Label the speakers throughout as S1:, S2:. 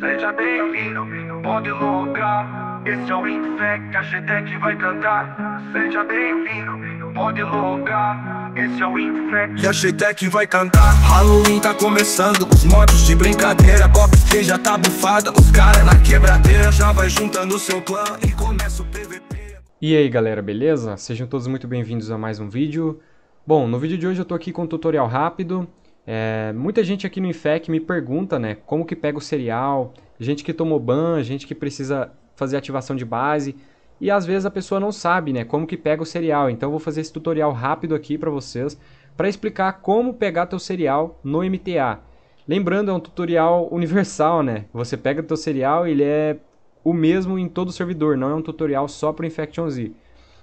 S1: Seja bem-vindo, pode logar. Esse é o Infect, a Xetec vai cantar. Seja bem-vindo, pode logar. Esse é o Infect, e a Xetec vai cantar. Halloween tá começando, os modos de brincadeira. Que já tá bufada, os caras na quebradeira. Já vai juntando seu clã e começa o PVP.
S2: E aí galera, beleza? Sejam todos muito bem-vindos a mais um vídeo. Bom, no vídeo de hoje eu tô aqui com um tutorial rápido. É, muita gente aqui no Infec me pergunta, né, como que pega o serial, gente que tomou ban, gente que precisa fazer ativação de base, e às vezes a pessoa não sabe, né, como que pega o serial. Então eu vou fazer esse tutorial rápido aqui para vocês, para explicar como pegar teu serial no MTA. Lembrando, é um tutorial universal, né? Você pega teu serial, ele é o mesmo em todo o servidor, não é um tutorial só para o Infection Z.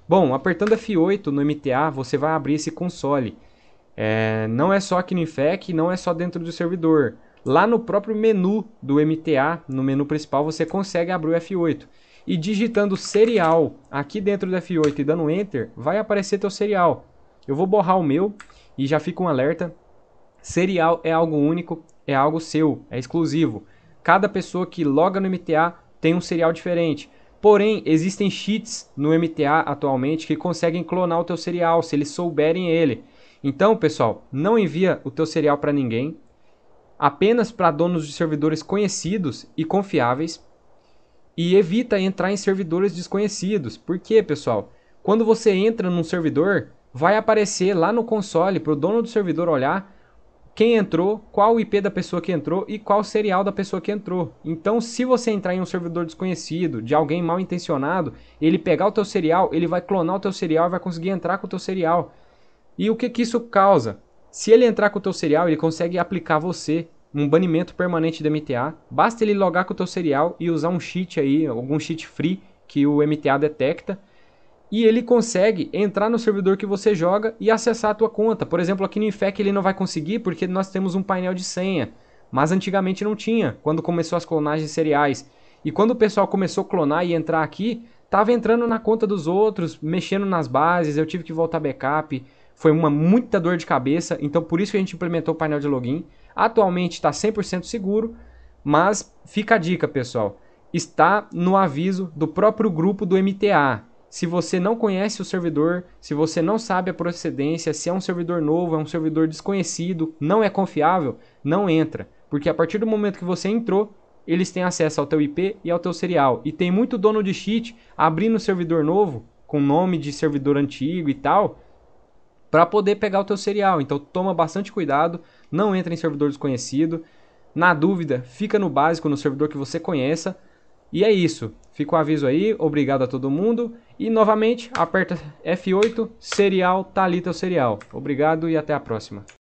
S2: Bom, apertando F8 no MTA, você vai abrir esse console. É, não é só aqui no Infec, não é só dentro do servidor. Lá no próprio menu do MTA, no menu principal, você consegue abrir o F8. E digitando serial aqui dentro do F8 e dando Enter, vai aparecer teu serial. Eu vou borrar o meu e já fica um alerta. Serial é algo único, é algo seu, é exclusivo. Cada pessoa que loga no MTA tem um serial diferente. Porém, existem cheats no MTA atualmente que conseguem clonar o teu serial, se eles souberem ele. Então, pessoal, não envia o teu serial para ninguém, apenas para donos de servidores conhecidos e confiáveis. E evita entrar em servidores desconhecidos. Por quê, pessoal? Quando você entra num servidor, vai aparecer lá no console para o dono do servidor olhar quem entrou, qual o IP da pessoa que entrou e qual o serial da pessoa que entrou. Então, se você entrar em um servidor desconhecido, de alguém mal intencionado, ele pegar o teu serial, ele vai clonar o teu serial e vai conseguir entrar com o teu serial. E o que que isso causa? Se ele entrar com o teu serial, ele consegue aplicar você um banimento permanente do MTA. Basta ele logar com o teu serial e usar um cheat aí, algum cheat free que o MTA detecta e ele consegue entrar no servidor que você joga e acessar a tua conta. Por exemplo, aqui no Infec ele não vai conseguir porque nós temos um painel de senha, mas antigamente não tinha, quando começou as clonagens seriais. E quando o pessoal começou a clonar e entrar aqui, tava entrando na conta dos outros, mexendo nas bases, eu tive que voltar backup. Foi uma muita dor de cabeça, então por isso que a gente implementou o painel de login. Atualmente está 100% seguro, mas fica a dica, pessoal. Está no aviso do próprio grupo do MTA. Se você não conhece o servidor, se você não sabe a procedência, se é um servidor novo, é um servidor desconhecido, não é confiável, não entra. Porque a partir do momento que você entrou, eles têm acesso ao teu IP e ao teu serial. E tem muito dono de cheat abrindo servidor novo, com nome de servidor antigo e tal, para poder pegar o teu serial. Então toma bastante cuidado, não entra em servidor desconhecido. Na dúvida, fica no básico, no servidor que você conheça. E é isso. Fica o aviso aí, obrigado a todo mundo. E novamente, aperta F8, serial, tá ali teu serial. Obrigado e até a próxima.